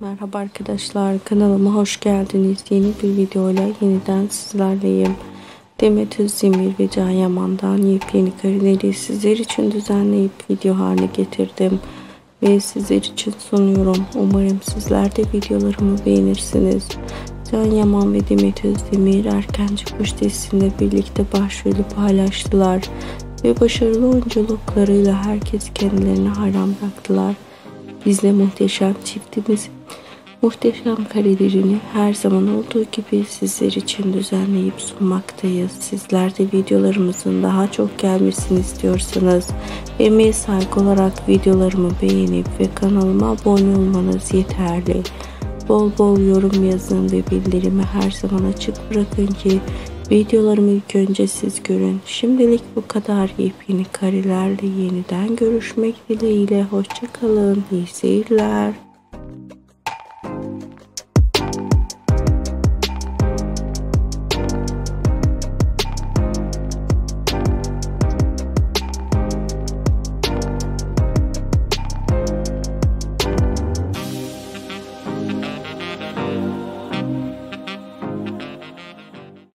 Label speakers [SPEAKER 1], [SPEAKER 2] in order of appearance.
[SPEAKER 1] Merhaba arkadaşlar kanalıma hoş geldiniz. Yeni bir videoyla yeniden sizlerleyim. Demet Özdemir ve Can Yaman'dan yepyeni kareleri sizler için düzenleyip video haline getirdim. Ve sizler için sunuyorum. Umarım sizler de videolarımı beğenirsiniz. Can Yaman ve Demet Özdemir Erkenci Kuş dizisinde birlikte başrolü paylaştılar. Ve başarılı oyunculuklarıyla herkes kendilerini hayran bıraktılar. Bizle muhteşem çiftimiz muhteşem karelerini her zaman olduğu gibi sizler için düzenleyip sunmaktayız. Sizler de videolarımızın daha çok gelmesini istiyorsanız emeğe saygı olarak videolarımı beğenip ve kanalıma abone olmanız yeterli. Bol bol yorum yazın ve bildirimi her zaman açık bırakın ki videolarımı ilk önce siz görün. Şimdilik bu kadar yepyeni karelerle yeniden görüşmek dileğiyle. Hoşçakalın. İyi seyirler.